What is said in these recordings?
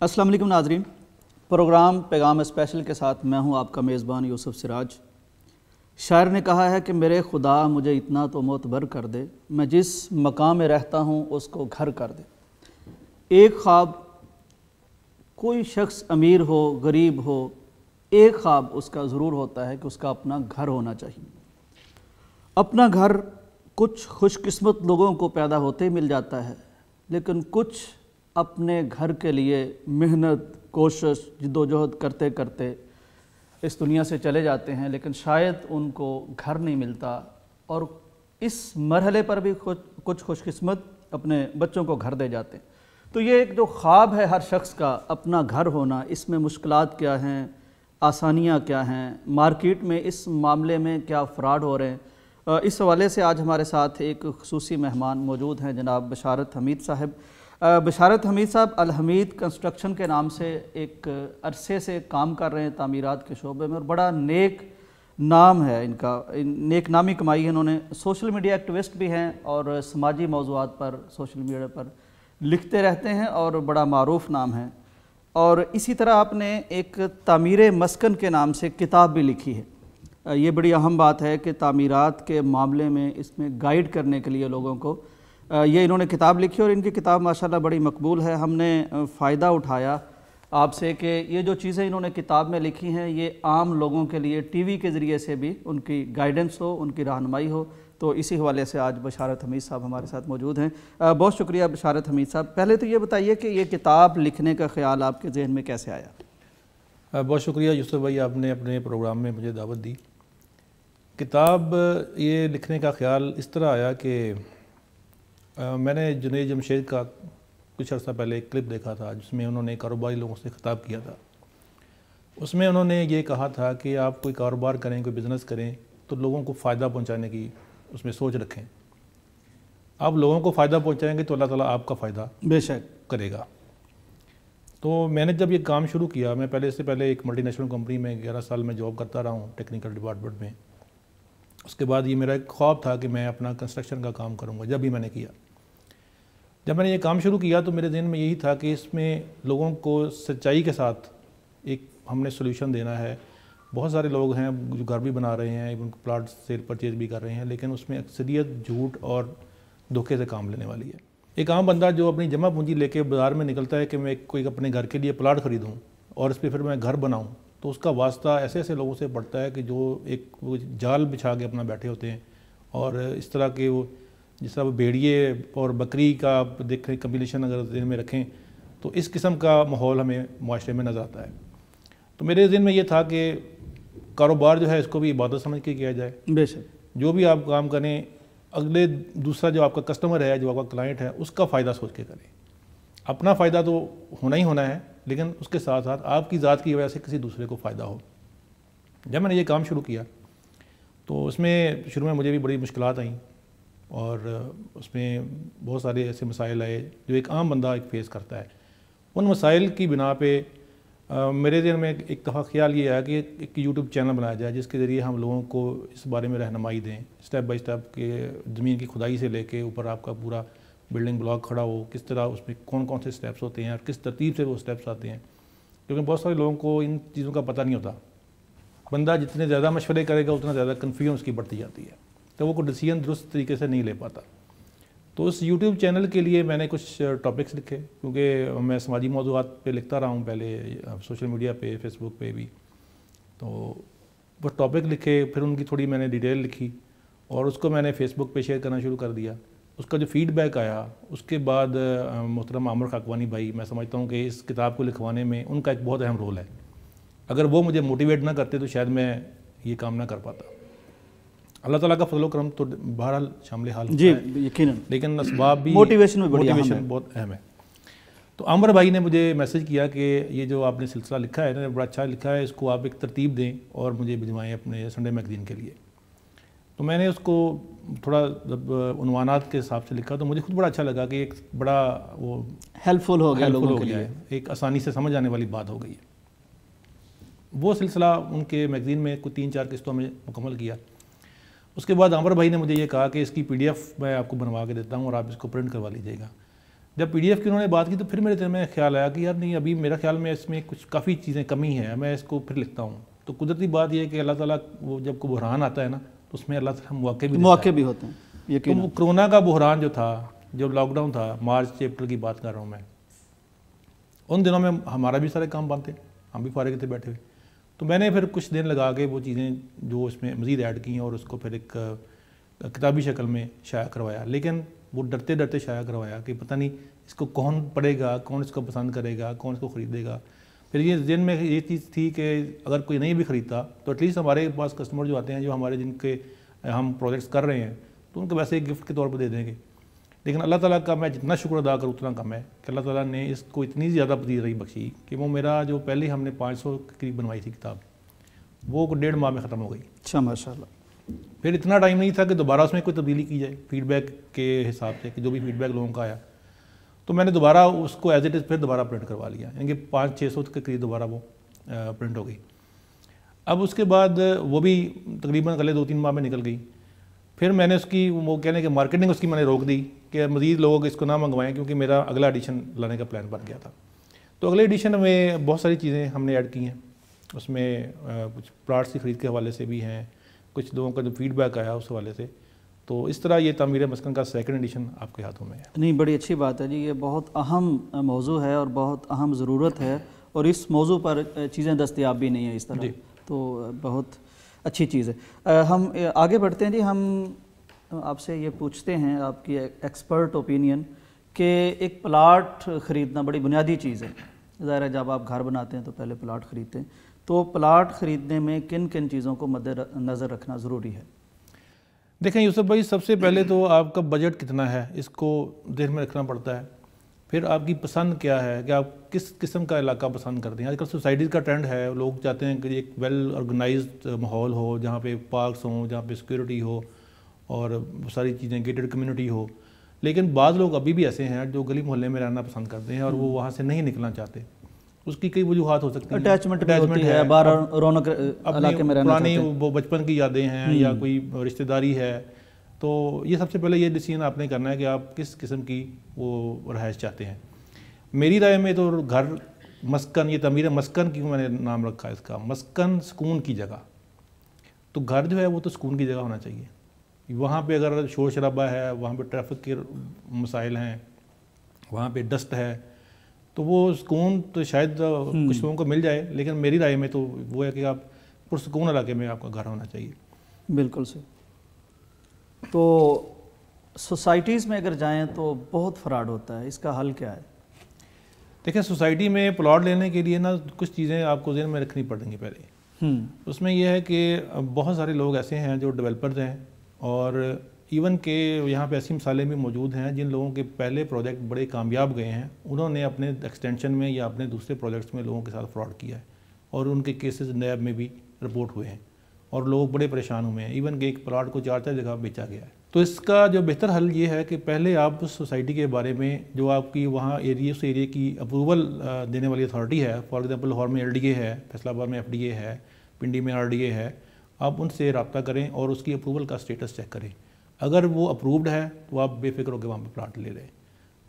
अस्सलाम वालेकुम नाजरीन। प्रोग्राम पैगाम स्पेशल के साथ मैं हूँ आपका मेज़बान यूसुफ सिराज। शायर ने कहा है कि मेरे खुदा मुझे इतना तो मोतबर कर दे, मैं जिस मकाम में रहता हूँ उसको घर कर दे। एक ख्वाब कोई शख्स अमीर हो, गरीब हो, एक ख्वाब उसका ज़रूर होता है कि उसका अपना घर होना चाहिए। अपना घर कुछ खुशकिस्मत लोगों को पैदा होते ही मिल जाता है, लेकिन कुछ अपने घर के लिए मेहनत, कोशिश जद्दोजहद करते करते इस दुनिया से चले जाते हैं, लेकिन शायद उनको घर नहीं मिलता। और इस मरहले पर भी कुछ कुछ खुशकिस्मत अपने बच्चों को घर दे जाते हैं। तो ये एक जो ख्वाब है हर शख्स का, अपना घर होना, इसमें मुश्किल क्या हैं, आसानियाँ क्या हैं, मार्केट में इस मामले में क्या फ़्रॉड हो रहे हैं। इस हवाले से आज हमारे साथ एक खसूसी मेहमान मौजूद हैं, जनाब बशारत हमीद साहब। बशारत हमीद साहब अलहमीद कंस्ट्रक्शन के नाम से एक अरसे से काम कर रहे हैं तामीरात के शोबे में, और बड़ा नेक नाम है इनका नेक नामी कमाई है इन्होंने। सोशल मीडिया एक्टिविस्ट भी हैं, और समाजी मौजूद पर, सोशल मीडिया पर लिखते रहते हैं, और बड़ा मरूफ नाम है। और इसी तरह आपने एक तमीर मस्कन के नाम से किताब भी लिखी है। ये बड़ी अहम बात है कि तमीरत के मामले में इसमें गाइड करने के लिए लोगों को ये इन्होंने किताब लिखी और इनकी किताब माशाल्लाह बड़ी मकबूल है। हमने फ़ायदा उठाया आपसे कि ये जो चीज़ें इन्होंने किताब में लिखी हैं, ये आम लोगों के लिए टीवी के ज़रिए से भी उनकी गाइडेंस हो, उनकी रहनमाई हो। तो इसी हवाले से आज बशारत हमीद साहब हमारे साथ मौजूद हैं। बहुत शुक्रिया बशारत हमीद साहब। पहले तो ये बताइए कि ये किताब लिखने का ख्याल आपके जहन में कैसे आया? बहुत शुक्रिया यूसुफ भाई, आपने अपने प्रोग्राम में मुझे दावत दी। किताब ये लिखने का ख्याल इस तरह आया कि मैंने जुनेद जमशेद का कुछ अर्सा पहले एक क्लिप देखा था जिसमें उन्होंने कारोबारी लोगों से खिताब किया था। उसमें उन्होंने ये कहा था कि आप कोई कारोबार करें कोई बिज़नेस करें तो लोगों को फ़ायदा पहुँचाने की उसमें सोच रखें। आप लोगों को फ़ायदा पहुंचाएँगे तो अल्लाह ताला आपका फ़ायदा बेशक। करेगा। तो मैंने जब ये काम शुरू किया मैं पहले इससे पहले एक मल्टीनेशनल कंपनी में ग्यारह साल में जॉब करता रहा हूँ टेक्निकल डिपार्टमेंट में। उसके बाद ये मेरा एक ख्वाब था कि मैं अपना कंस्ट्रक्शन का काम करूँगा जब भी मैंने किया। जब मैंने ये काम शुरू किया तो मेरे दिन में यही था कि इसमें लोगों को सच्चाई के साथ एक हमने सोल्यूशन देना है। बहुत सारे लोग हैं जो घर भी बना रहे हैं इवन प्लाट सेल परचेज भी कर रहे हैं, लेकिन उसमें अक्सरियत झूठ और धोखे से काम लेने वाली है। एक आम बंदा जो अपनी जमा पूंजी लेके बाज़ार में निकलता है कि मैं कोई अपने घर के लिए प्लाट ख़रीदूँ और इस पर फिर मैं घर बनाऊँ तो उसका वास्ता ऐसे ऐसे लोगों से पड़ता है कि जो एक जाल बिछा के अपना बैठे होते हैं और इस तरह के वो जिस तरह भेड़िए और बकरी का देखें कम्बिनेशन अगर दिन में रखें तो इस किस्म का माहौल हमें माशरे में नज़र आता है। तो मेरे दिन में ये था कि कारोबार जो है इसको भी इबादत समझ के किया जाए। बेशक। जो भी आप काम करें अगले दूसरा जो आपका कस्टमर है जो आपका क्लाइंट है उसका फ़ायदा सोच के करें। अपना फ़ायदा तो होना ही होना है लेकिन उसके साथ साथ आपकी ज़ात की वजह से किसी दूसरे को फ़ायदा हो। जब मैंने ये काम शुरू किया तो उसमें शुरू में मुझे भी बड़ी मुश्किल आई। और उसमें बहुत सारे ऐसे मसाइल आए जो एक आम बंदा एक फेस करता है। उन मसाइल की बिना पे आ, मेरे दिन में एक दफ़ा ख्याल ये आया कि एक यूट्यूब चैनल बनाया जाए जिसके ज़रिए हम लोगों को इस बारे में रहनमाई दें स्टेप बाई स्टेप के ज़मीन की खुदाई से लेके ऊपर आपका पूरा बिल्डिंग ब्लॉक खड़ा हो किस तरह उसमें कौन कौन से स्टेप्स होते हैं और किस तरतीब से वो स्टेप्स आते हैं। क्योंकि बहुत सारे लोगों को इन चीज़ों का पता नहीं होता। बंदा जितने ज़्यादा मशवरे करेगा उतना ज़्यादा कन्फ्यूज़न उसकी बढ़ती जाती है। तो वो कोई डिसीज़न दुरुस्त तरीके से नहीं ले पाता। तो उस यूट्यूब चैनल के लिए मैंने कुछ टॉपिक्स लिखे, क्योंकि मैं समाजी मौजूद पे लिखता रहा हूँ पहले सोशल मीडिया पे फेसबुक पे भी। तो वो टॉपिक लिखे, फिर उनकी थोड़ी मैंने डिटेल लिखी और उसको मैंने फेसबुक पे शेयर करना शुरू कर दिया। उसका जो फीडबैक आया, उसके बाद मोहतरम आमर खाकवानी भाई, मैं समझता हूँ कि इस किताब को लिखवाने में उनका एक बहुत अहम रोल है। अगर वो मुझे मोटिवेट ना करते तो शायद मैं ये काम ना कर पाता। अल्लाह ताला का फजल करम तो बहरहाल शामिल हाल जी यकीन लेकिन इसबाब भी मोटिवेशन भी मोटिवेशन बहुत अहम है। तो आमर भाई ने मुझे मैसेज किया कि ये जो आपने सिलसिला लिखा है ना बड़ा अच्छा लिखा है इसको आप एक तरतीब दें और मुझे भिजवाएँ अपने संडे मैगजीन के लिए। तो मैंने उसको थोड़ा जब उनवानात के हिसाब से लिखा तो मुझे खुद बड़ा अच्छा लगा कि एक बड़ा वो हेल्पफुल हो गया लोगों के लिए। एक आसानी से समझ आने वाली बात हो गई है। वो सिलसिला उनके मैगज़ीन में कुछ तीन चार किस्तों में मुकम्मल किया। उसके बाद अमर भाई ने मुझे ये कहा कि इसकी पीडीएफ मैं आपको बनवा के देता हूँ और आप इसको प्रिंट करवा लीजिएगा। जब पीडीएफ की उन्होंने बात की तो फिर मेरे दिल में ख्याल आया कि यार नहीं अभी मेरा ख्याल में इसमें कुछ काफ़ी चीज़ें कमी हैं मैं इसको फिर लिखता हूँ। तो कुदरती बात यह है कि अल्लाह ताला वो जब को बुरहान आता है ना तो उसमें अल्लाह ताला मौके भी मौके भी होते हैं तो वो कोरोना का बुहरान जो था जो लॉकडाउन था मार्च अप्रैल की बात कर रहा हूँ मैं उन दिनों में हमारा भी सारे काम बंद थे हम भी फारे थे बैठे हुए। तो मैंने फिर कुछ दिन लगा के वो चीज़ें जो उसमें मज़ीद ऐड की और उसको फिर एक किताबी शक्ल में शाया करवाया। लेकिन वो डरते डरते शाया करवाया कि पता नहीं इसको कौन पढ़ेगा, कौन इसको पसंद करेगा, कौन इसको ख़रीदेगा। फिर ये दिन में ये चीज़ थी कि अगर कोई नहीं भी ख़रीदता तो एटलीस्ट हमारे पास कस्टमर जो आते हैं, जो हमारे जिनके हम प्रोजेक्ट्स कर रहे हैं तो उनको वैसे गिफ्ट के तौर पर दे देंगे। लेकिन अल्लाह ताला का मैं जितना शुक्र अदा करूँ उतना कम है कि अल्लाह ताला ने इसको इतनी ज़्यादा रही बख्शी कि वो मेरा जो पहले हमने पाँच सौ के करीब बनवाई थी किताब वो डेढ़ माह में ख़त्म हो गई। अच्छा माशा फिर इतना टाइम नहीं था कि दोबारा उसमें कोई तब्दीली की जाए फीडबैक के हिसाब से कि जो भी फीडबैक लोगों का आया। तो मैंने दोबारा उसको एज इट इज़ फिर दोबारा प्रिंट करवा लिया यानी कि पाँच छः सौ के करीब दोबारा वो प्रिंट हो गई। अब उसके बाद वो भी तकरीबन अगले दो तीन माह में निकल गई। फिर मैंने उसकी वो कहने की मार्केटिंग उसकी मैंने रोक दी कि मज़ीद लोग इसको ना मंगवाएँ क्योंकि मेरा अगला एडिशन लाने का प्लान बन गया था। तो अगले एडिशन में बहुत सारी चीज़ें हमने ऐड की हैं। उसमें कुछ प्लाट्स की ख़रीद के हवाले से भी हैं कुछ लोगों का जो फीडबैक आया उस हवाले से। तो इस तरह ये तमीर मस्कन का सेकंड एडिशन आपके हाथों में है। नहीं बड़ी अच्छी बात है जी ये बहुत अहम मौजू है और बहुत अहम ज़रूरत है और इस मौजू पर चीज़ें दस्तियाब भी नहीं है इस तरह। तो बहुत अच्छी चीज़ है। हम आगे बढ़ते हैं जी। हम आपसे ये पूछते हैं, आपकी एक्सपर्ट ओपिनियन कि एक प्लाट ख़रीदना बड़ी बुनियादी चीज़ है। ज़ाहिर है जब आप घर बनाते हैं तो पहले प्लाट ख़रीदते हैं। तो प्लाट ख़रीदने में किन किन चीज़ों को मद्द, नज़र रखना ज़रूरी है? देखें यूसुफ भाई, सबसे पहले तो आपका बजट कितना है, इसको ध्यान में रखना पड़ता है। फिर आपकी पसंद क्या है? कि आप किस किस्म का इलाका पसंद करते हैं? आजकल सोसाइटीज़ का ट्रेंड है लोग चाहते हैं कि एक वेल ऑर्गेनाइज माहौल हो जहाँ पे पार्क्स हों जहाँ पे सिक्योरिटी हो और सारी चीज़ें गेटेड कम्युनिटी हो। लेकिन बाद लोग अभी भी ऐसे हैं जो गली मोहल्ले में रहना पसंद करते हैं और वो वहाँ से नहीं निकलना चाहते। उसकी कई वजूहत हो सकती है। अटैचमेंट अटैचमेंट है, है रौनक इलाके में रहना पुरानी वो बचपन की यादें हैं या हम्म। कोई रिश्तेदारी है तो ये सबसे पहले ये डिसीज़न आपने करना है कि आप किस किस्म की वो रहायश चाहते हैं। मेरी राय में तो घर मस्कन ये तमीर मस्कन की मैंने नाम रखा है इसका? मस्कन सुकून की जगह। तो घर जो है वो तो सुकून की जगह होना चाहिए। वहाँ पे अगर शोर शराबा है वहाँ पे ट्रैफ़िक के मसाइल हैं वहाँ पे डस्ट है तो वो सुकून तो शायद हम्म। कुछ लोगों को मिल जाए लेकिन मेरी राय में तो वो है कि आप पुरसकून इलाके में आपका घर होना चाहिए। बिल्कुल सही तो सोसाइटीज़ में अगर जाएँ तो बहुत फ्रॉड होता है इसका हल क्या है? देखिए सोसाइटी में प्लॉट लेने के लिए ना कुछ चीज़ें आपको जहन में रखनी पड़ेंगी पहले। हम्म। उसमें यह है कि बहुत सारे लोग ऐसे हैं जो डेवलपर्स हैं और इवन के यहाँ पे ऐसी मिसालें भी मौजूद हैं जिन लोगों के पहले प्रोजेक्ट बड़े कामयाब गए हैं। उन्होंने अपने एक्सटेंशन में या अपने दूसरे प्रोजेक्ट्स में लोगों के साथ फ्रॉड किया है और उनके केसेस नैब में भी रिपोर्ट हुए हैं। और लोग बड़े परेशान हुए हैं। इवन के एक प्लाट को चार चार जगह बेचा गया है। तो इसका जो बेहतर हल ये है कि पहले आप उस सोसाइटी के बारे में जो आपकी वहाँ एरिया, उस एरिया की अप्रूवल देने वाली अथॉरिटी है फॉर एग्जांपल लाहौर में एल है, फैसलाबाद में एफडीए है, पिंडी में आरडीए है, आप उनसे रबता करें और उसकी अप्रूवल का स्टेटस चेक करें। अगर वो अप्रूव्ड है तो आप बेफिक्र होकर वहाँ पर प्लाट ले लें।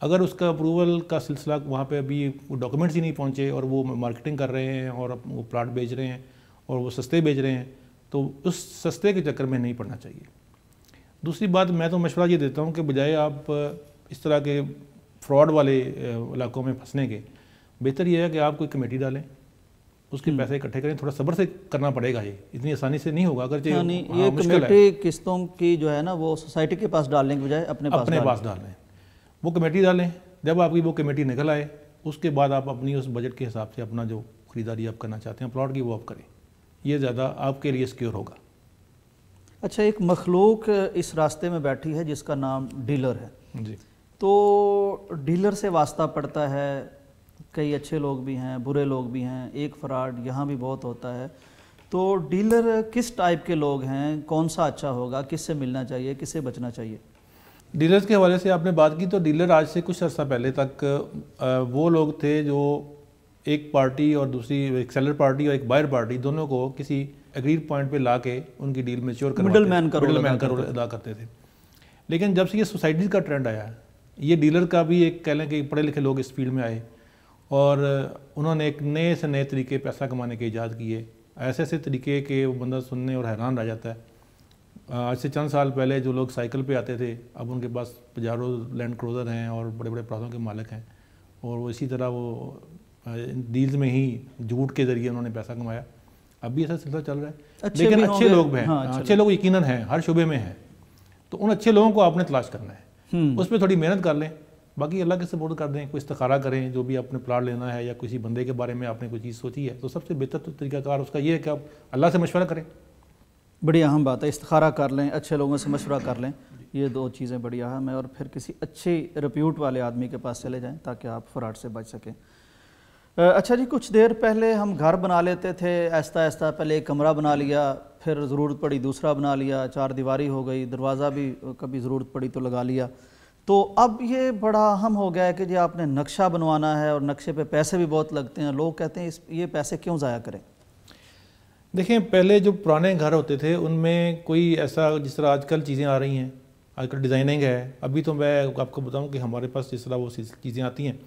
अगर उसका अप्रूवल का सिलसिला वहाँ पे अभी डॉक्यूमेंट्स ही नहीं पहुँचे और वो मार्केटिंग कर रहे हैं और वो प्लाट बेच रहे हैं और वो सस्ते बेच रहे हैं तो उस सस्ते के चक्कर में नहीं पड़ना चाहिए। दूसरी बात मैं तो मशवरा ये देता हूँ कि बजाय आप इस तरह के फ्रॉड वाले इलाकों में फंसने के बेहतर यह है कि आप कोई कमेटी डालें उसके हम्म। पैसे इकट्ठे करें थोड़ा सब्र से करना पड़ेगा ये। इतनी आसानी से नहीं होगा अगर हाँ, ये कमेटी किस्तों की जो है ना वो सोसाइटी के पास डालने के बजाय अपने पास अपने पास डालें। वो कमेटी डालें जब आपकी वो कमेटी निकल आए उसके बाद आप अपनी उस बजट के हिसाब से अपना जो खरीदारी आप करना चाहते हैं प्लॉट की वो आप करें। ये ज़्यादा आपके लिए सिक्योर होगा। अच्छा एक मखलूक इस रास्ते में बैठी है जिसका नाम डीलर है। जी। तो डीलर से वास्ता पड़ता है कई अच्छे लोग भी हैं बुरे लोग भी हैं एक फ्रॉड यहाँ भी बहुत होता है। तो डीलर किस टाइप के लोग हैं कौन सा अच्छा होगा किससे मिलना चाहिए किससे बचना चाहिए? डीलर्स के हवाले से आपने बात की तो डीलर आज से कुछ अर्सा पहले तक वो लोग थे जो एक पार्टी और दूसरी एक सेलर पार्टी और एक बायर पार्टी दोनों को किसी एग्रीड पॉइंट पे ला के उनकी डील चोर कर मिडल मैन का रोल अदा करते थे। लेकिन जब से ये सोसाइटीज़ का ट्रेंड आया ये डीलर का भी एक कह लें कि पढ़े लिखे लोग इस फ़ील्ड में आए और उन्होंने एक नए से नए तरीके पैसा कमाने के ईजाद किए ऐसे ऐसे तरीके के वो बंदा सुनने और हैरान रह जाता है। आज से चंद साल पहले जो लोग साइकिल पे आते थे अब उनके पास हज़ारों लैंड क्रोज़र हैं और बड़े बड़े प्रातों के मालिक हैं और वो इसी तरह वो डील्स में ही झूठ के ज़रिए उन्होंने पैसा कमाया। अब भी ऐसा सिलसिला चल रहा है। अच्छे लेकिन अच्छे लोग भी हैं। हाँ, हाँ, अच्छे अच्छे लोग। यकीन हैं हर शुबे में हैं। तो उन अच्छे लोगों को आपने तलाश करना है। हम्म, उस पर थोड़ी मेहनत कर लें। बाकी अल्लाह के सपोर्ट कर दें कोई इस्तारा करें जो भी आपने प्लाट लेना है या किसी बंदे के बारे में आपने कोई चीज़ सोची है तो सबसे बेहतर तो तरीकाकार उसका ये है कि आप अल्लाह से मशवरा करें। बड़ी अहम बात है इस्तारा कर लें अच्छे लोगों से मशवरा कर लें। ये दो चीज़ें बड़ी अहम है और फिर किसी अच्छे रिप्यूट वाले आदमी के पास चले जाएँ ताकि आप फ्रॉड से बच सकें। अच्छा जी, कुछ देर पहले हम घर बना लेते थे ऐसा ऐसा पहले एक कमरा बना लिया, फिर ज़रूरत पड़ी दूसरा बना लिया, चार दीवारी हो गई, दरवाज़ा भी कभी ज़रूरत पड़ी तो लगा लिया। तो अब ये बड़ा अहम हो गया है कि जी आपने नक्शा बनवाना है और नक्शे पे पैसे भी बहुत लगते हैं। लोग कहते हैं, इस, ये पैसे क्यों ज़ाया करें? देखें पहले जो पुराने घर होते थे, उनमें कोई ऐसा जिस तरह आजकल चीज़ें आ रही हैं, आजकल डिज़ाइनिंग है, अभी तो मैं आपको बताऊँ कि हमारे पास जिस तरह वो चीज़ें आती हैं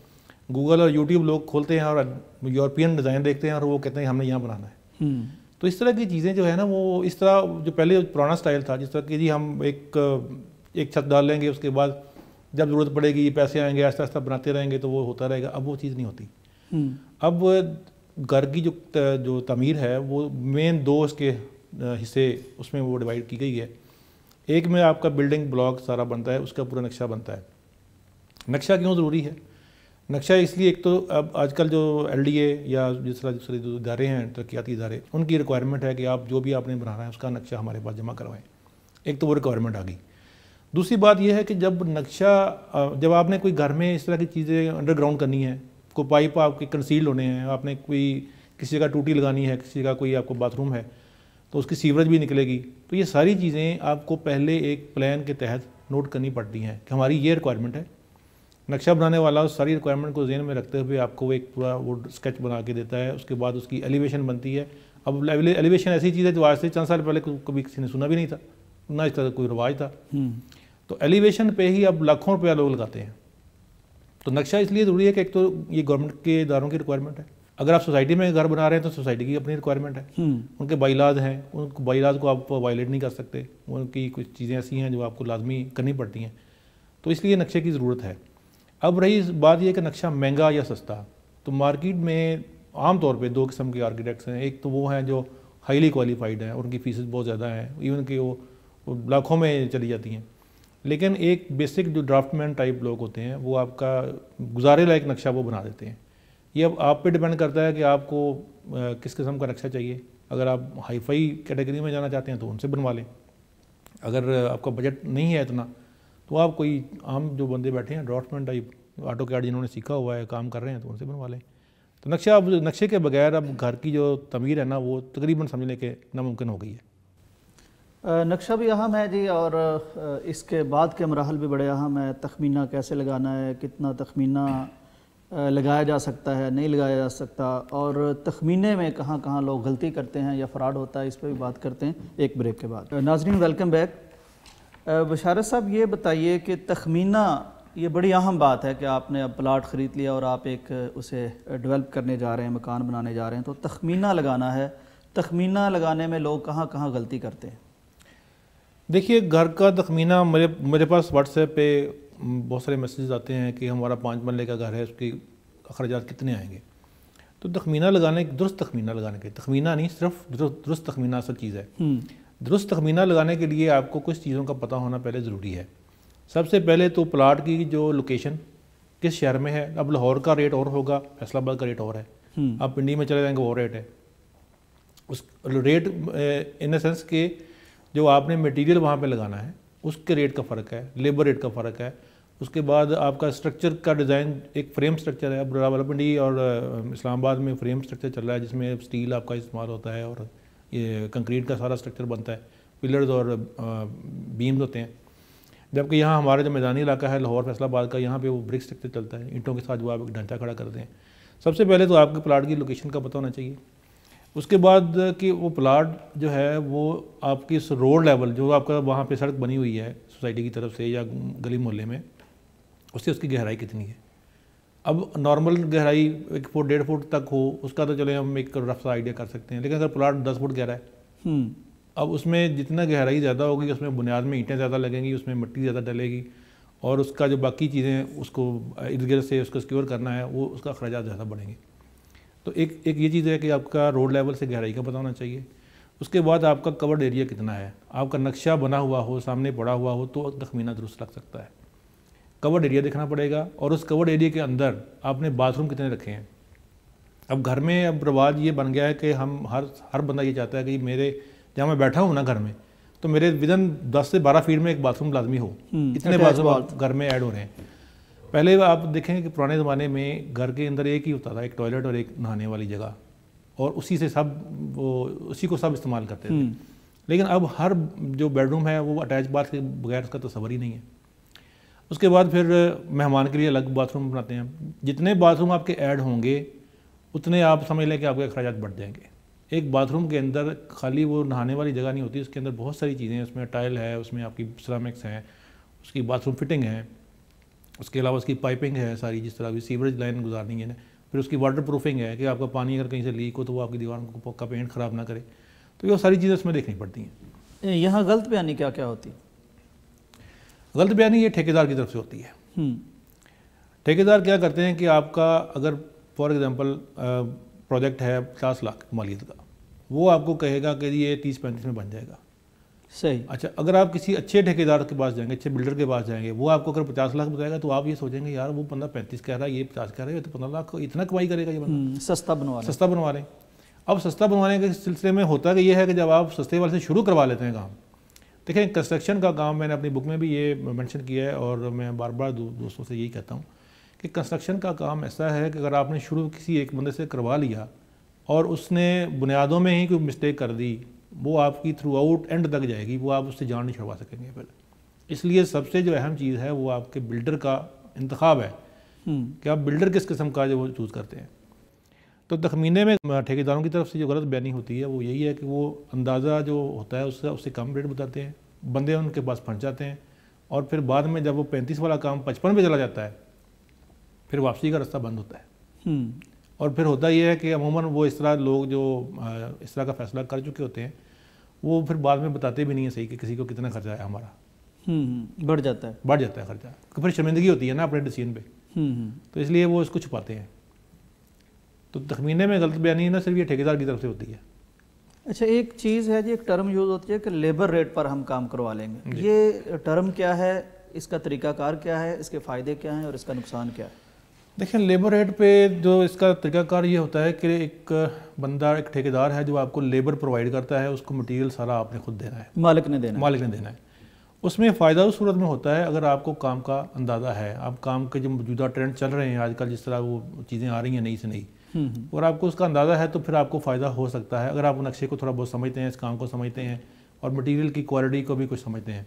गूगल और यूट्यूब लोग खोलते हैं और यूरोपियन डिज़ाइन देखते हैं और वो कहते हैं हमने यहाँ बनाना है। हम्म, तो इस तरह की चीज़ें जो है ना वो इस तरह जो पहले पुराना स्टाइल था जिस तरह की जी हम एक एक छत डाल लेंगे उसके बाद जब ज़रूरत पड़ेगी पैसे आएँगे आस्ता आस्ता बनाते रहेंगे तो वो होता रहेगा। अब वो चीज़ नहीं होती। हम्म, अब घर की जो जो तमीर है वो मेन दो उसके हिस्से उसमें वो डिवाइड की गई है। एक में आपका बिल्डिंग ब्लॉक सारा बनता है उसका पूरा नक्शा बनता है। नक्शा क्यों ज़रूरी है? नक्शा इसलिए एक तो अब आजकल जो एलडीए या जिस तरह दूसरे जो इदारे हैं, तरक्याती इदारे, उनकी रिक्वायरमेंट है कि आप जो भी आपने बनाना है, उसका नक्शा हमारे पास जमा करवाएँ। एक तो वो रिक्वायरमेंट आ गई। दूसरी बात यह है कि जब नक्शा जब आपने कोई घर में इस तरह की चीज़ें अंडरग्राउंड करनी है, कोई पाइप आपके कंसील्ड होने हैं, आपने कोई, किसी जगह टूटी लगानी है, किसी जगह कोई आपको बाथरूम है तो उसकी सीवरेज भी निकलेगी तो ये सारी चीज़ें आपको पहले एक प्लान के तहत नोट करनी पड़ती हैं कि हमारी ये रिक्वायरमेंट है। नक्शा बनाने वाला उस सारी रिक्वायरमेंट को जहन में रखते हुए आपको वो एक पूरा वो स्केच बना के देता है। उसके बाद उसकी एलिवेशन बनती है। अब एलिवेशन ऐसी चीज़ है जो आज से चंद साल पहले कभी किसी ने सुना भी नहीं था। ना इस तरह कोई रिवाज था। हम्म, तो एलिवेशन पे ही अब लाखों रुपया लोग लगाते हैं। तो नक्शा इसलिए ज़रूरी है कि एक तो ये गवर्नमेंट के इदारों की रिक्वायरमेंट है। अगर आप सोसाइटी में घर बना रहे हैं तो सोसाइटी की अपनी रिक्वायरमेंट है। हम्म, उनके बाइलाज हैं। उन बाइलाज को आप वायलेट नहीं कर सकते। उनकी कुछ चीज़ें ऐसी हैं जो आपको लाजमी करनी पड़ती हैं। तो इसलिए नक्शे की ज़रूरत है। अब रही बात यह कि नक्शा महँगा या सस्ता तो मार्केट में आम तौर पे दो किस्म के आर्किटेक्ट्स हैं। एक तो वो हैं जो हाईली क्वालिफाइड हैं उनकी फीसेस बहुत ज़्यादा हैं इवन कि वो, लाखों में चली जाती हैं। लेकिन एक बेसिक जो ड्राफ्टमैन टाइप लोग होते हैं वो आपका गुजारे लायक नक्शा वो बना देते हैं। ये अब आप पे डिपेंड करता है कि आपको किस किस्म का नक्शा चाहिए। अगर आप हाई फाई कैटेगरी में जाना चाहते हैं तो उनसे बनवा लें। अगर आपका बजट नहीं है इतना तो आप कोई आम जो बंदे बैठे हैं टाइप ऑटो कैड जिन्होंने सीखा हुआ है, काम कर रहे हैं तो उनसे बनवा लें। तो नक्शा, अब नक्शे के बगैर अब घर की जो तमीर है ना, वो तकरीबन समझने के नामुमकिन हो गई है। नक्शा भी अहम है जी, और इसके बाद के मरहल भी बड़े अहम है। तखमीना कैसे लगाना है, कितना तखमीना लगाया जा सकता है, नहीं लगाया जा सकता, और तखमीने में कहाँ कहाँ लोग गलती करते हैं या फ्रॉड होता है, इस पर भी बात करते हैं, एक ब्रेक के बाद। नाजरीन वेलकम बैक बशारत साहब ये बताइए कि तखमीना ये बड़ी अहम बात है कि आपने अब प्लाट ख़रीद लिया और आप एक उसे डेवलप करने जा रहे हैं मकान बनाने जा रहे हैं तो तखमीना लगाना है। तखमीना लगाने में लोग कहाँ कहाँ गलती करते हैं? देखिए घर का तखमीना मेरे मेरे पास व्हाट्सएप पे बहुत सारे मैसेज आते हैं कि हमारा पाँच मरले का घर है उसके अखराज कितने आएँगे? तो तखमीना लगाने दुरुस्त तखमीना लगाने के तखमीना नहीं सिर्फ़ दुरुस्त तखमीना असल चीज़ है। दुरुस्त तखमीना लगाने के लिए आपको कुछ चीज़ों का पता होना पहले ज़रूरी है। सबसे पहले तो प्लाट की जो लोकेशन किस शहर में है अब लाहौर का रेट और होगा फैसलाबाद का रेट और है। हम्म, आप पिंडी में चले जाएँगे वो रेट है। उस रेट इन द सेंस कि जो आपने मटेरियल वहाँ पे लगाना है उसके रेट का फ़र्क है लेबर रेट का फ़र्क है। उसके बाद आपका स्ट्रक्चर का डिज़ाइन एक फ्रेम स्ट्रक्चर है। अब रावलपिंडी और इस्लामाबाद में फ्रेम स्ट्रक्चर चल रहा है जिसमें स्टील आपका इस्तेमाल होता है और ये कंक्रीट का सारा स्ट्रक्चर बनता है। पिलर्स और बीम्स होते हैं। जबकि यहाँ हमारा जो मैदानी इलाका है, लाहौर, फैसलाबाद का, यहाँ पे वो ब्रिक स्ट्रक्चर चलता है। ईंटों के साथ जो आप एक ढांचा खड़ा करते हैं। सबसे पहले तो आपके प्लाट की लोकेशन का पता होना चाहिए। उसके बाद कि वो प्लाट जो है, वो आपकी इस रोड लेवल, जो आपका वहाँ पे सड़क बनी हुई है, सोसाइटी की तरफ़ से या गली मोहल्ले में, उससे उसकी गहराई कितनी है? अब नॉर्मल गहराई एक फुट डेढ़ फुट तक हो उसका तो चले हम एक रफ सा आइडिया कर सकते हैं। लेकिन अगर प्लाट दस फुट गहरा है हम्म, अब उसमें जितना गहराई ज़्यादा होगी उसमें बुनियाद में ईंटें ज़्यादा लगेंगी उसमें मिट्टी ज़्यादा डलेगी और उसका जो बाकी चीज़ें उसको इर्द गिर्द से उसको सिक्योर करना है वो उसका अखराज ज़्यादा बढ़ेंगे। तो एक एक ये चीज़ है कि आपका रोड लेवल से गहराई का पता होना चाहिए। उसके बाद आपका कवर्ड एरिया कितना है? आपका नक्शा बना हुआ हो सामने पड़ा हुआ हो तो तखमीना दुरुस्त लग सकता है। कवर्ड एरिया देखना पड़ेगा और उस कवर्ड एरिया के अंदर आपने बाथरूम कितने रखे हैं। अब घर में अब रिवाज ये बन गया है कि हम हर हर बंदा ये चाहता है कि मेरे जहाँ मैं बैठा हूँ ना घर में तो मेरे विदन 10 से 12 फीट में एक बाथरूम लाजमी हो। हम्म, इतने बाथरूम आप घर में ऐड हो रहे हैं। पहले आप देखेंगे कि पुराने ज़माने में घर के अंदर एक ही होता था एक टॉयलेट और एक नहाने वाली जगह और उसी से सब वो उसी को सब इस्तेमाल करते थे। हम्म, लेकिन अब हर जो बेडरूम है वो अटैच बाथ के बगैर उसका तस्वर ही नहीं है। उसके बाद फिर मेहमान के लिए अलग बाथरूम बनाते हैं। जितने बाथरूम आपके ऐड होंगे, उतने आप समझ लें कि आपके अखराज बढ़ जाएँगे। एक बाथरूम के अंदर खाली वो नहाने वाली जगह नहीं होती उसके अंदर बहुत सारी चीज़ें हैं। उसमें टाइल है, उसमें आपकी सरामिक्स हैं, उसकी बाथरूम फिटिंग है, उसके अलावा उसकी पाइपिंग है सारी, जिस तरह की सीवरेज लाइन गुजारनी है। फिर उसकी वाटर प्रूफिंग है कि आपका पानी अगर कहीं से लीक हो तो वो आपकी दीवार को पेंट ख़राब ना करे। तो ये सारी चीज़ें उसमें देखनी पड़ती हैं। यहाँ गलत बयानी क्या क्या होती? गलत बयानी ये ठेकेदार की तरफ़ से होती है। हम्म, ठेकेदार क्या करते हैं कि आपका अगर फॉर एग्जांपल प्रोजेक्ट है पचास लाख मालियत का वो आपको कहेगा कि ये तीस पैंतीस में बन जाएगा। सही। अच्छा अगर आप किसी अच्छे ठेकेदार के पास जाएँगे अच्छे बिल्डर के पास जाएँगे वो आपको अगर पचास लाख बताएगा तो आप ये सोचेंगे यार वो बंदा पैंतीस कह रहा है ये पचास कह रहा है तो पंद्रह लाख इतना कमाई करेगा ये बंदा। हम्म, सस्ता बनवा सस्ता बनवा लें अब सस्ता बनवाने के सिलसिले में होता कि ये है कि जब आप सस्ते वाले से शुरू करवा लेते हैं काम देखें कंस्ट्रक्शन का काम मैंने अपनी बुक में भी ये मेंशन किया है और मैं बार बार दो, दोस्तों से यही कहता हूँ कि कंस्ट्रक्शन का काम ऐसा है कि अगर आपने शुरू किसी एक बंदे से करवा लिया और उसने बुनियादों में ही कोई मिस्टेक कर दी वो आपकी थ्रू आउट एंड तक जाएगी वो आप उससे जान नहीं छुड़वा सकेंगे फिर। इसलिए सबसे जो अहम चीज़ है वो आपके बिल्डर का इंतखब है हम्म, कि आप बिल्डर किस किस्म का जो वो चूज़ करते हैं। तो तखमीने में ठेकेदारों की तरफ़ से जो गलत बयानी होती है वो यही है कि वो अंदाज़ा जो होता है उससे उससे कम रेट बताते हैं बंदे उनके पास फंस जाते हैं और फिर बाद में जब वो पैंतीस वाला काम पचपन पे चला जाता है फिर वापसी का रास्ता बंद होता है। हम्म, और फिर होता यह है कि अमूमन वो इस तरह लोग जो इस तरह का फैसला कर चुके होते हैं वो फिर बाद में बताते भी नहीं है सही कि किसी को कितना खर्चा है हमारा। हम्म, हम्म, बढ़ जाता है। बढ़ जाता है खर्चा। तो फिर शर्मिंदगी होती है ना अपने डिसीज़न पे। तो इसलिए वो इसको छुपाते हैं। तो तखमीने में गलत बयानी है ना सिर्फ़ ये ठेकेदार की तरफ़ से होती है। अच्छा एक चीज़ है जी एक टर्म यूज़ होती है कि लेबर रेट पर हम काम करवा लेंगे। ये टर्म क्या है इसका तरीकाकार क्या है इसके फ़ायदे क्या हैं और इसका नुकसान क्या है? देखिए लेबर रेट पे जो इसका तरीकाकार ये होता है कि एक बंदा एक ठेकेदार है जो आपको लेबर प्रोवाइड करता है उसको मटेरियल सारा आपने खुद देना है। मालिक ने देना। मालिक ने देना है। उसमें फ़ायदा उस सूरत में होता है अगर आपको काम का अंदाज़ा है आप काम के जो मौजूदा ट्रेंड चल रहे हैं आजकल जिस तरह वो चीज़ें आ रही हैं नई से नई और आपको उसका अंदाज़ा है तो फिर आपको फ़ायदा हो सकता है। अगर आप नक्शे को थोड़ा बहुत समझते हैं इस काम को समझते हैं और मटेरियल की क्वालिटी को भी कुछ समझते हैं।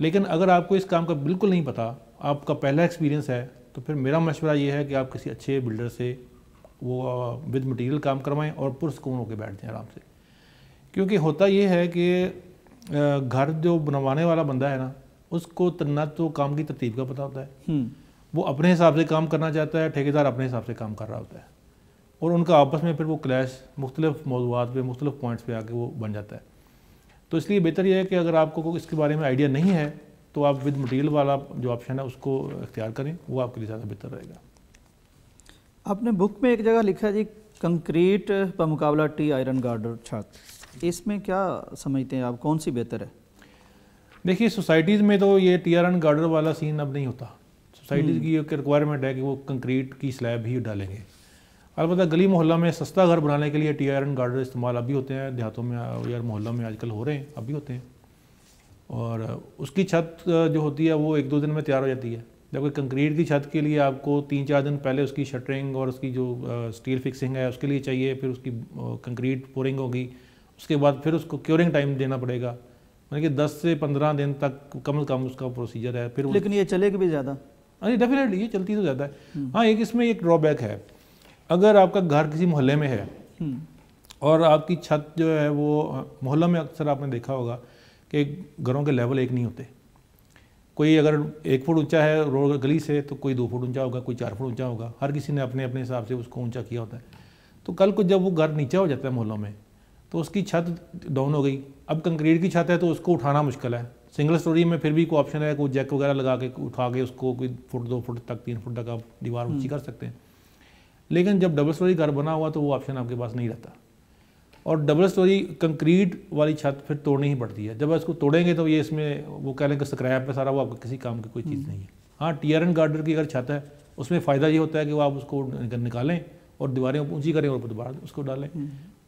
लेकिन अगर आपको इस काम का बिल्कुल नहीं पता आपका पहला एक्सपीरियंस है तो फिर मेरा मशवरा ये है कि आप किसी अच्छे बिल्डर से वो विद मटेरियल काम करवाएँ और पुरस्कून होकर बैठ जाएँ आराम से। क्योंकि होता ये है कि घर जो बनवाने वाला बंदा है ना उसको तन्ना तो काम की तरतीब का पता होता है। हम्म, वो अपने हिसाब से काम करना चाहता है ठेकेदार अपने हिसाब से काम कर रहा होता है। और उनका आपस में फिर वो क्लैश मुख्तलिफ़ मौजूद पर मुख्तलिफ़ पॉइंट्स पर आके वो बन जाता है। तो इसलिए बेहतर यह है कि अगर आपको इसके बारे में आइडिया नहीं है तो आप विद मटेरियल वाला जो ऑप्शन है उसको इख्तियार करें वो आपके लिए ज़्यादा बेहतर रहेगा। आपने बुक में एक जगह लिखा जी कंक्रीट बमुकाबला टी आयरन गार्डर छत इसमें क्या समझते हैं आप? कौन सी बेहतर है? देखिए सोसाइटीज़ में तो ये टी आर एन गार्डर वाला सीन अब नहीं होता। सोसाइटीज़ की एक रिक्वायरमेंट है कि वो कंक्रीट की स्लैब ही डालेंगे। अलबत्ता गली मोहल्ला में सस्ता घर बनाने के लिए टी आर एन गार्डर इस्तेमाल अभी होते हैं देहातों में या मोहल्ला में आजकल हो रहे हैं अभी होते हैं। और उसकी छत जो होती है वो एक दो दिन में तैयार हो जाती है। जबकि कंक्रीट की छत के लिए आपको तीन चार दिन पहले उसकी शटरिंग और उसकी जो स्टील फिक्सिंग है उसके लिए चाहिए फिर उसकी कंक्रीट पोरिंग होगी। उसके बाद फिर उसको क्योरिंग टाइम देना पड़ेगा। यानी कि 10 से 15 दिन तक कम से कम उसका प्रोसीजर है फिर लेकिन ये चलेगी भी ज़्यादा। अरे डेफिनेटली ये चलती तो ज़्यादा है। हाँ एक इसमें एक ड्रॉबैक है। अगर आपका घर किसी मोहल्ले में है हम्म, और आपकी छत जो है वो मोहल्ला में अक्सर आपने देखा होगा कि घरों के लेवल एक नहीं होते। कोई अगर एक फुट ऊँचा है रोड गली से तो कोई दो फुट ऊँचा होगा कोई चार फुट ऊँचा होगा। हर किसी ने अपने अपने हिसाब से उसको ऊँचा किया होता है। तो कल को जब वो घर नीचा हो जाता है मोहल्लों में तो उसकी छत डाउन हो गई। अब कंक्रीट की छत है तो उसको उठाना मुश्किल है। सिंगल स्टोरी में फिर भी कोई ऑप्शन है कोई जैक वगैरह लगा के उठा के उसको कोई फुट दो फुट तक तीन फुट तक आप दीवार ऊँची कर सकते हैं। लेकिन जब डबल स्टोरी घर बना हुआ तो वो ऑप्शन आपके पास नहीं रहता। और डबल स्टोरी कंक्रीट वाली छत फिर तोड़नी ही पड़ती है। जब इसको तोड़ेंगे तो ये इसमें वो कह लें कि स्क्रैप है सारा वो आपको किसी काम की कोई चीज़ नहीं है। हाँ टीयर एंड गार्डर की अगर छत है उसमें फ़ायदा ये होता है कि वो आप उसको निकालें और दीवारें ऊँची करें और दोबारा उसको डालें।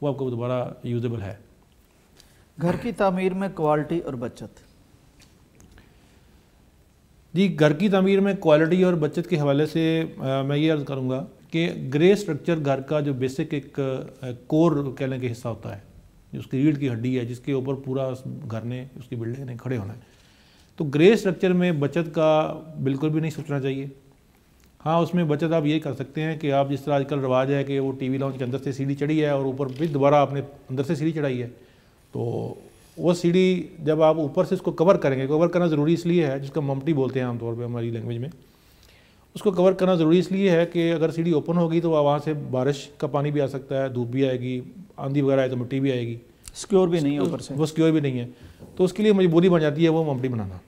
वो आपको दोबारा यूजेबल है। घर की तमीर में क्वालिटी और बचत। जी घर की तमीर में क्वालिटी और बचत के हवाले से आ, मैं ये अर्ज़ करूँगा कि ग्रे स्ट्रक्चर घर का जो बेसिक एक कोर कहने के हिस्सा होता है उसकी रीढ़ की हड्डी है जिसके ऊपर पूरा घर ने उसकी बिल्डिंग ने खड़े होना है। तो ग्रे स्ट्रक्चर में बचत का बिल्कुल भी नहीं सोचना चाहिए। हाँ उसमें बचत आप ये कर सकते हैं कि आप जिस तरह आजकल रवाज है कि वो टी वी के अंदर से सीढ़ी चढ़ी है और ऊपर भी दोबारा आपने अंदर से सीढ़ी चढ़ाई है तो वो सीढ़ी जब आप ऊपर से उसको कवर करेंगे कवर करना ज़रूरी इसलिए है जिसका ममटी बोलते हैं आमतौर पर हमारी लैंग्वेज में उसको कवर करना ज़रूरी इसलिए है कि अगर सीढ़ी ओपन होगी तो वहाँ से बारिश का पानी भी आ सकता है धूप भी आएगी आंधी वगैरह आए तो मिट्टी भी आएगी। सिक्योर भी नहीं है ऊपर से। वो सिक्योर भी नहीं है। तो उसके लिए मजबूरी बन जाती है वो ममटी बनाना।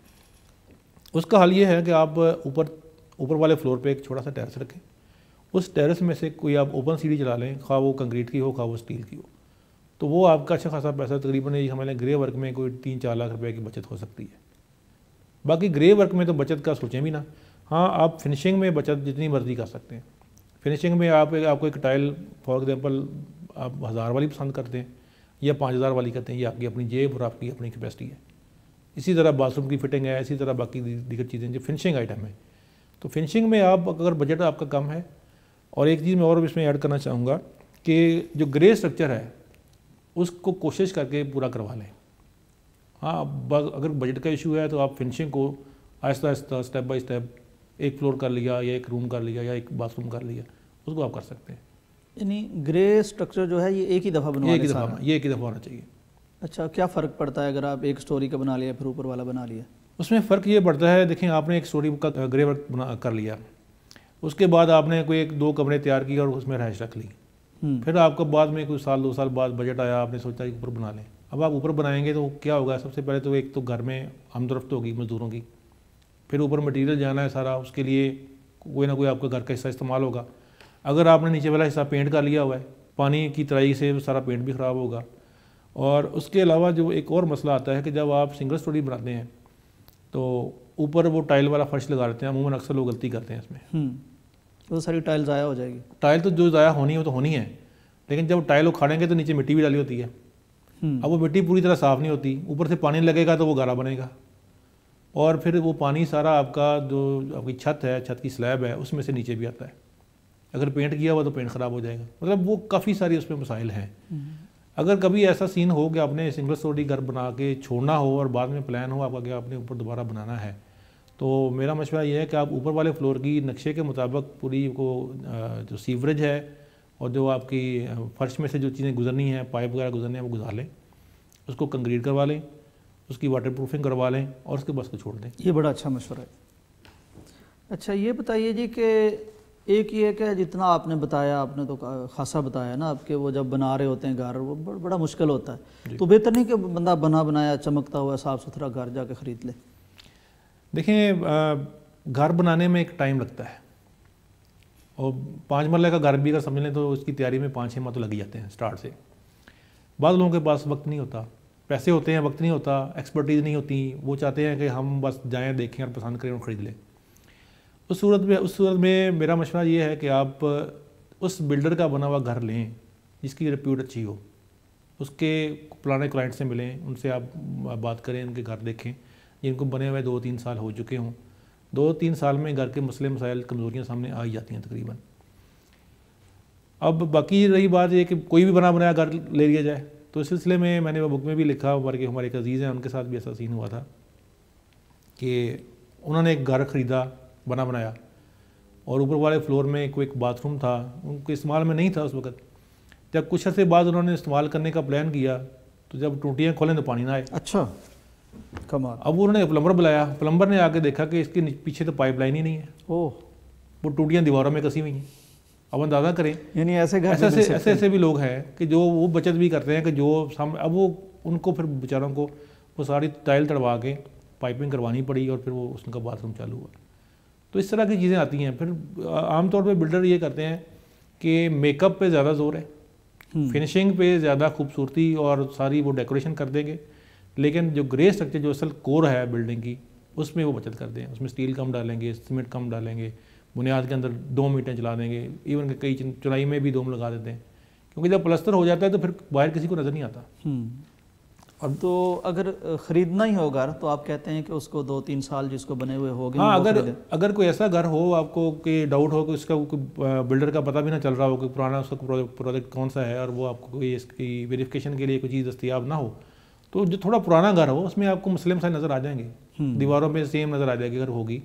उसका हल ये है कि आप ऊपर ऊपर वाले फ्लोर पे एक छोटा सा टेरेस रखें। उस टेरेस में से कोई आप ओपन सीढ़ी चला लें खा वो कंक्रीट की हो खा वो स्टील की हो। तो वो आपका अच्छा खासा पैसा तकरीबन ये हमारे ग्रे वर्क में कोई तीन चार लाख रुपए की बचत हो सकती है। बाकी ग्रे वर्क में तो बचत का सोचें भी ना। हाँ आप फिनिशिंग में बचत जितनी मर्ज़ी कर सकते हैं। फिनिशिंग में आप आपको एक टाइल, फॉर एग्जांपल, आप हज़ार वाली पसंद करते हैं या पाँच हज़ार वाली करते हैं, ये आपकी अपनी जेब और आपकी अपनी कैपेसिटी है। इसी तरह बाथरूम की फिटिंग है, इसी तरह बाकी दीगर चीज़ें जो फिनिशिंग आइटम है तो फिनिशिंग में आप अगर बजट आपका कम है, और एक चीज़ मैं और इसमें ऐड करना चाहूँगा कि जो ग्रे स्ट्रक्चर है उसको कोशिश करके पूरा करवा लें। हाँ अगर बजट का इशू है तो आप फिनिशिंग को आहिस्ता आहिस्ता स्टेप बाय स्टेप एक फ्लोर कर लिया या एक रूम कर लिया या एक बाथरूम कर लिया उसको आप कर सकते हैं। यानी ग्रे स्ट्रक्चर जो है ये एक ही दफ़ा बनवा एक ही दफ़ा ये एक ही दफ़ा होना चाहिए। अच्छा क्या फ़र्क पड़ता है अगर आप एक स्टोरी का बना लिया फिर ऊपर वाला बना लिया? उसमें फ़र्क ये पड़ता है देखें आपने एक स्टोरी का ग्रे वर्क बना कर लिया। उसके बाद आपने कोई एक दो कमरे तैयार किए और उसमें रहायश रख ली। फिर आपका बाद में कुछ साल दो साल बाद बजट आया आपने सोचा कि ऊपर बना लें। अब आप ऊपर बनाएँगे तो क्या होगा? सबसे पहले तो एक तो घर में आमदरफ्त होगी मज़दूरों की। फिर ऊपर मटेरियल जाना है सारा उसके लिए कोई ना कोई आपका घर का हिस्सा इस्तेमाल होगा। अगर आपने नीचे वाला हिस्सा पेंट कर लिया हुआ है पानी की तराई से सारा पेंट भी ख़राब होगा। और उसके अलावा जो एक और मसला आता है कि जब आप सिंगल स्टोरी बनाते हैं तो ऊपर वो टाइल वाला फर्श लगा देते हैं अमूमन अक्सर लोग गलती करते हैं इसमें। हम्म। तो सारी टाइल ज़ाया हो जाएगी। टाइल तो जो ज़ाया होनी है वो तो होनी है। लेकिन जब टाइल उखाड़ेंगे तो नीचे मिट्टी भी डाली होती है। हम्म। अब वो मिट्टी पूरी तरह साफ़ नहीं होती। ऊपर से पानी लगेगा तो वो गारा बनेगा। और फिर वो पानी सारा आपका जो आपकी छत है छत की स्लैब है उसमें से नीचे भी आता है। अगर पेंट किया हुआ तो पेंट ख़राब हो जाएगा। मतलब वो काफ़ी सारी उसमें मसाइल हैं। हम्म। अगर कभी ऐसा सीन हो कि आपने सिंगल स्टोरी घर बना के छोड़ना हो और बाद में प्लान हो आपका कि आपने ऊपर दोबारा बनाना है तो मेरा मशवरा यह है कि आप ऊपर वाले फ्लोर की नक्शे के मुताबिक पूरी को जो सीवरेज है और जो आपकी फर्श में से जो चीज़ें गुजरनी हैं पाइप वगैरह गुजरने हैं वो गुजार लें। उसको कंक्रीट करवा लें उसकी वाटर प्रूफिंग करवा लें और उसके बस को छोड़ दें। ये बड़ा अच्छा मशवरा है। अच्छा ये बताइए जी कि एक ये कि जितना आपने बताया आपने तो खासा बताया ना आपके वो जब बना रहे होते हैं घर वो बड़ा मुश्किल होता है। तो बेहतर नहीं कि बंदा बना बनाया चमकता हुआ साफ़ सुथरा घर जाके ख़रीद ले? देखें घर बनाने में एक टाइम लगता है। और पाँच मरले का घर भी अगर समझ लें तो उसकी तैयारी में पाँच छः माह तो लग ही जाते हैं स्टार्ट से। बाद लोगों के पास वक्त नहीं होता। पैसे होते हैं, वक्त नहीं होता एक्सपर्टीज़ नहीं होती। वो चाहते हैं कि हम बस जाएँ, देखें और पसंद करें और ख़रीद लें। उस सूरत में, उस सूरत में मेरा मशवरा ये है कि आप उस बिल्डर का बना हुआ घर लें, जिसकी रिप्यूट अच्छी हो। उसके पुराने क्लाइंट से मिलें, उनसे आप बात करें, उनके घर देखें। जिनको बने हुए दो तीन साल हो चुके हों। दो तीन साल में घर के मसले, मसाइल कमज़ोरियाँ सामने आ ही जाती हैं तकरीबन। अब बाकी रही बात ये कि कोई भी बना बनाया घर ले लिया जाए तो इस सिलसिले में मैंने वो बुक में भी लिखा, हमारे कि, हमारे एक अज़ीज़ हैं, उनके साथ भी ऐसा सीन हुआ था कि उन्होंने एक घर ख़रीदा बना बनाया और ऊपर वाले फ्लोर में कोई एक बाथरूम था, उनके इस्तेमाल में नहीं था उस वक्त। जब कुछ अर्से बाद उन्होंने इस्तेमाल करने का प्लान किया तो जब टूटियाँ खोलें तो पानी ना आए। अच्छा। कमाल अब उन्होंने प्लम्बर बुलाया। प्लम्बर ने आके देखा कि इसके पीछे तो पाइपलाइन ही नहीं है। ओह। वो टूटियाँ दीवारों में कसी हुई हैं। अब अंदाज़ा करें। यानी ऐसे घर ऐसे ऐसे ऐसे ऐसे भी लोग हैं कि जो वो बचत भी करते हैं कि जो सामने अब वो उनको फिर बेचारों को वो सारी टाइल तड़वा के पाइपिंग करवानी पड़ी और फिर वो उसका बाथरूम चालू हुआ। तो इस तरह की चीज़ें आती हैं। फिर आमतौर पे बिल्डर ये करते हैं कि मेकअप पे ज़्यादा ज़ोर है। हम्म। फिनिशिंग पे ज़्यादा खूबसूरती और सारी वो डेकोरेशन कर देंगे। लेकिन जो ग्रे स्ट्रक्चर जो असल कोर है बिल्डिंग की उसमें वो बचत करते हैं। उसमें स्टील कम डालेंगे सीमेंट कम डालेंगे बुनियाद के अंदर दो मीटें चला देंगे इवन के कई चुनाई में भी दोम लगा देते हैं। क्योंकि जब प्लस्तर हो जाता है तो फिर बाहर किसी को नज़र नहीं आता। हम्म। अब तो अगर खरीदना ही हो घर तो आप कहते हैं कि उसको दो तीन साल जिसको बने हुए हो गए हाँ अगर अगर कोई ऐसा घर हो आपको कि डाउट हो कि उसका बिल्डर का पता भी ना चल रहा हो कि पुराना उसका प्रोजेक्ट कौन सा है और वो आपको कोई इसकी वेरिफिकेशन के लिए कोई चीज़ दस्तियाब ना हो तो जो थोड़ा पुराना घर हो उसमें आपको मुस्लिम सा नज़र आ जाएँगे। हम्म। दीवारों में सेम नज़र आ जाएगी अगर होगी।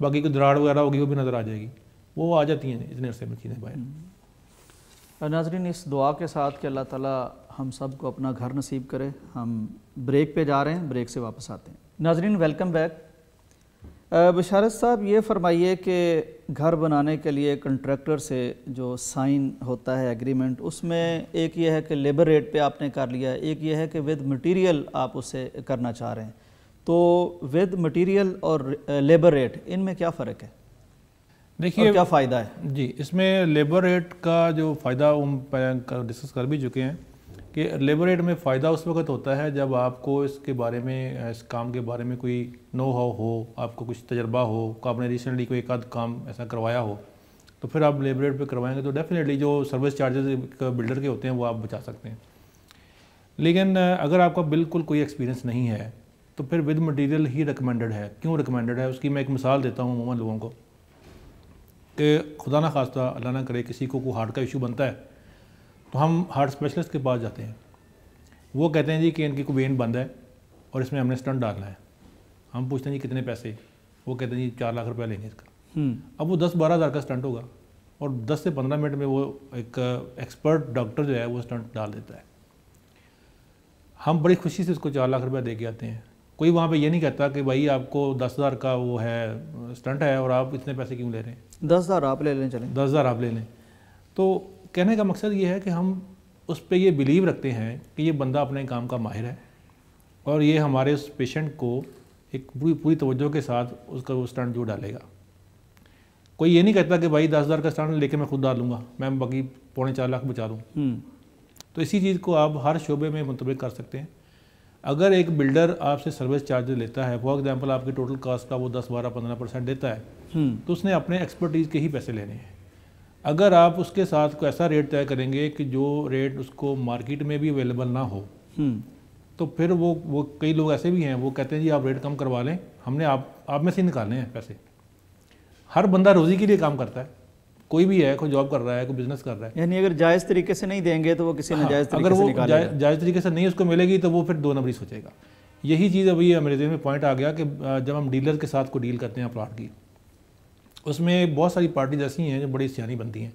बाकी कोई दराड़ वगैरह होगी वो भी नज़र आ जाएगी। वो आ जाती हैं इतने अरसे में चीज़ें बाहर। नाजरीन इस दुआ के साथ कि अल्लाह ताला हम सबको अपना घर नसीब करे। हम ब्रेक पे जा रहे हैं ब्रेक से वापस आते हैं। नाजरीन वेलकम बैक बशारत साहब ये फरमाइए कि घर बनाने के लिए कंट्रैक्टर से जो साइन होता है एग्रीमेंट उसमें एक ये है कि लेबर रेट पे आपने कर लिया एक ये है कि विद मटेरियल आप उससे करना चाह रहे हैं। तो विद मटेरियल और लेबर रेट इनमें क्या फ़र्क है? देखिए क्या फ़ायदा है? जी इसमें लेबर रेट का जो फ़ायदा हम पहले डिस्कस कर भी चुके हैं। कि लेबर रेट में फ़ायदा उस वक्त होता है जब आपको इसके बारे में, इस काम के बारे में कोई नो हाउ हो, आपको कुछ तजर्बा हो आपने रिसेंटली कोई एक आध काम ऐसा करवाया हो तो फिर आप लेबर रेट पर करवाएँगे तो डेफिनेटली जो सर्विस चार्जेस बिल्डर के होते हैं वो आप बचा सकते हैं। लेकिन अगर आपका बिल्कुल कोई एक्सपीरियंस नहीं है तो फिर विद मटेरियल ही रिकमेंडेड है। क्यों रिकमेंडेड है? उसकी मैं एक मिसाल देता हूँ अमूमन लोगों को कि खुदा ना खास्ता, अल्लाह ना करे किसी को कोई हार्ट का इशू बनता है। तो हम हार्ट स्पेशलिस्ट के पास जाते हैं। वो कहते हैं जी कि इनकी कोई वेन बंद है और इसमें हमने स्टंट डालना है। हम पूछते हैं जी कितने पैसे? वो कहते हैं जी चार लाख रुपया लेंगे इसका। हम्म, अब वो दस बारह हज़ार का स्टंट होगा और दस से पंद्रह मिनट में वो एक एक्सपर्ट डॉक्टर जो है वो स्टंट डाल देता है। हम बड़ी खुशी से उसको चार लाख रुपया दे के आते हैं। कोई वहाँ पे ये नहीं कहता कि भाई आपको दस हज़ार का वो है स्टंट है और आप इतने पैसे क्यों ले रहे हैं? दस हज़ार आप ले लें चलें। दस हज़ार आप ले लें। तो कहने का मकसद ये है कि हम उस पर ये बिलीव रखते हैं कि ये बंदा अपने काम का माहिर है और ये हमारे उस पेशेंट को एक पूरी पूरी तवज्जो के साथ उसका वो स्टंट जो डालेगा। कोई ये नहीं कहता कि भाई दस हज़ार का स्टंट लेके मैं खुद डालूँगा मैं बाकी पौने चार लाख बचा दूँ। हम्म, तो इसी चीज़ को आप हर शोबे में मुंतबिक कर सकते हैं। अगर एक बिल्डर आपसे सर्विस चार्जेस लेता है फॉर एग्ज़ाम्पल आपके टोटल कास्ट का वो दस बारह पंद्रह परसेंट देता है हम्म, तो उसने अपने एक्सपर्टीज़ के ही पैसे लेने हैं। अगर आप उसके साथ कोई ऐसा रेट तय करेंगे कि जो रेट उसको मार्केट में भी अवेलेबल ना हो हम्म, तो फिर वो वो कई लोग ऐसे भी हैं वो कहते हैं जी आप रेट कम करवा लें हमने आप आप में से निकालने हैं पैसे। हर बंदा रोज़ी के लिए काम करता है। कोई भी है कोई जॉब कर रहा है कोई बिज़नेस कर रहा है। यानी अगर जायज़ तरीके से नहीं देंगे तो वो किसी हाँ, नाजायज़ अगर वो निकालेगा जाय- जायज़ तरीके से नहीं उसको मिलेगी तो वो फिर दो नंबरी सोचेगा। यही चीज़ अभी मेरे दिल में पॉइंट आ गया कि जब हम डीलर के साथ को डील करते हैं प्लाट की उसमें बहुत सारी पार्टीज़ ऐसी हैं जो बड़ी सियानी बनती हैं।